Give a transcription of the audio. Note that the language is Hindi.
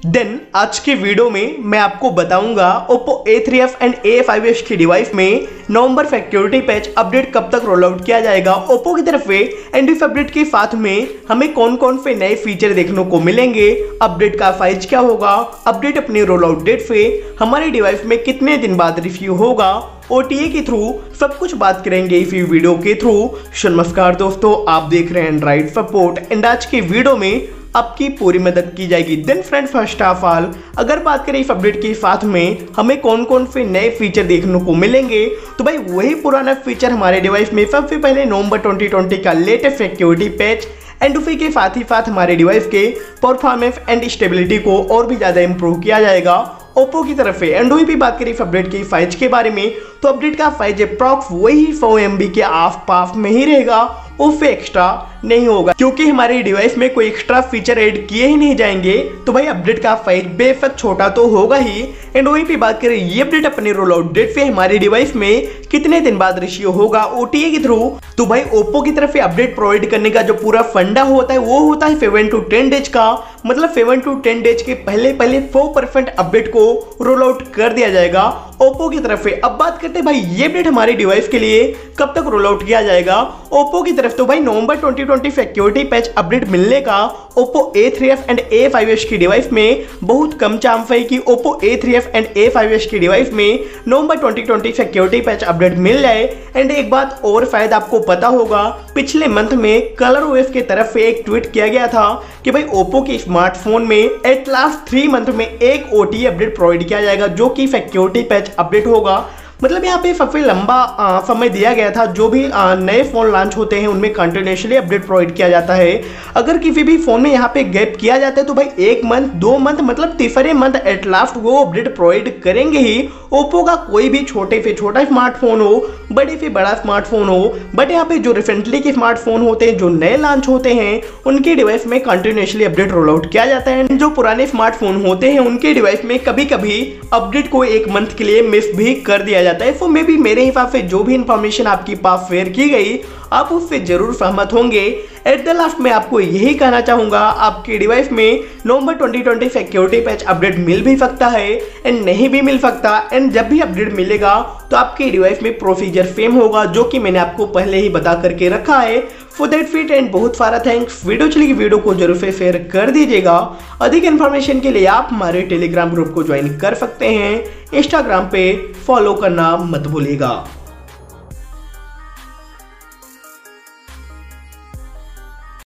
देन आज के वीडियो में मैं आपको बताऊँगा Oppo A3f एंड A5s की डिवाइस में नवंबर सिक्योरिटी पैच अपडेट कब तक रोल आउट किया जाएगा ओप्पो की तरफ़ से एंड अपडेट के साथ में हमें कौन कौन से नए फीचर देखने को मिलेंगे अपडेट का साइज़ क्या होगा अपडेट अपने रोल आउट डेट से, हमारे डिवाइस में कितने दिन बाद रिव्यू होगा ओटीए के थ्रू सब कुछ बात करेंगे इस वीडियो के थ्रू नमस्कार दोस्तों, आप देख रहे हैं एंड्राइड सपोर्ट एंड आज के वीडियो में आपकी पूरी मदद की जाएगी। Then friend first of all अगर बात करें इस अपडेट के साथ में, हमें कौन कौन से नए फीचर देखने को मिलेंगे? तो भाई, वही पुराना फीचर हमारे डिवाइस में सबसे पहले नवंबर 2020 का लेटेस्ट सिक्योरिटी पैच एंड उसी के साथ ही साथ हमारे डिवाइस के परफॉर्मेंस एंड स्टेबिलिटी को और भी ज़्यादा इम्प्रूव किया जाएगा। ओप्पो की तरफ़ से एंड्रॉइड भी बात करें अपडेट की फाइज के बारे में तो अपडेट का फाइज अप्रॉक्स वही सौ एम के आस पास में ही रहेगा। उससे एक्स्ट्रा नहीं होगा, क्योंकि हमारी डिवाइस में कोई एक्स्ट्रा फीचर ऐड किए ही नहीं जाएँगे। तो भाई अपडेट का फ़ाइल बेफक छोटा तो होगा ही। एंड वहीं पे बात करें, ये अपडेट अपने रोल आउट डेट पे हमारी डिवाइस में कितने दिन बाद रिशियो होगा ओटीए के थ्रू तो भाई ओप्पो की तरफ़ अपडेट प्रोवाइड करने का जो पूरा फंडा होता है, वो होता है सेवन टू टेन डेज़ का। मतलब सेवन टू टेन डेज़ के पहले पहले फोर परसेंट अपडेट को रोल आउट कर दिया जाएगा। ओप्पो की तरफ़ से। अब बात करते हैं भाई, ये अपडेट हमारे डिवाइस के लिए कब तक रोल आउट किया जाएगा? ओप्पो की तरफ़ तो भाई नवंबर 2020 सिक्योरिटी पैच अपडेट मिलने का ओप्पो A3f एंड A5s की डिवाइस में बहुत कम चांस है कि ओप्पो A3f एंड A5s की डिवाइस में नवंबर 2020 सिक्योरिटी पैच अपडेट मिल जाए। एंड एक बात और शायद आपको पता होगा, पिछले मंथ में कलर ओएस की तरफ़ से एक ट्वीट किया गया था कि भाई ओप्पो के स्मार्टफ़ोन में एट लास्ट थ्री मंथ में एक ओटी अपडेट प्रोवाइड किया जाएगा, जो कि सिक्योरिटी पैच अपडेट होगा। मतलब यहाँ पे सबसे लंबा समय दिया गया था। जो भी नए फ़ोन लॉन्च होते हैं, उनमें कंटिन्यूसली अपडेट प्रोवाइड किया जाता है। अगर किसी भी फ़ोन में यहाँ पे गैप किया जाता है तो भाई एक मंथ दो मंथ मतलब तीसरे मंथ एट लास्ट वो अपडेट प्रोवाइड करेंगे ही। ओप्पो का कोई भी छोटे से छोटा स्मार्टफ़ोन हो, बड़े से बड़ा स्मार्टफ़ोन हो बट यहाँ पे जो रिसेंटली के स्मार्टफ़ोन होते हैं, जो नए लॉन्च होते हैं, उनके डिवाइस में कंटिन्यूसली अपडेट रोल आउट किया जाता है। जो पुराने स्मार्टफ़ोन होते हैं, उनके डिवाइस में कभी कभी अपडेट को एक मंथ के लिए मिस भी कर दिया जाता है। तो मे भी मेरे हिसाब से जो भी इंफॉर्मेशन आपकी पास शेयर की गई, आप उससे ज़रूर सहमत होंगे। एट द लास्ट में आपको यही कहना चाहूँगा, आपके डिवाइस में नवंबर 2020 सिक्योरिटी पैच अपडेट मिल भी सकता है एंड नहीं भी मिल सकता। एंड जब भी अपडेट मिलेगा तो आपके डिवाइस में प्रोसीजर सेम होगा, जो कि मैंने आपको पहले ही बता करके रखा है। फॉर देट फिट एंड बहुत सारा थैंक्स वीडियो चलेगी वीडियो को ज़रूर से शेयर कर दीजिएगा। अधिक इन्फॉर्मेशन के लिए आप हमारे टेलीग्राम ग्रुप को ज्वाइन कर सकते हैं। इंस्टाग्राम पे फॉलो करना मत भूलिएगा।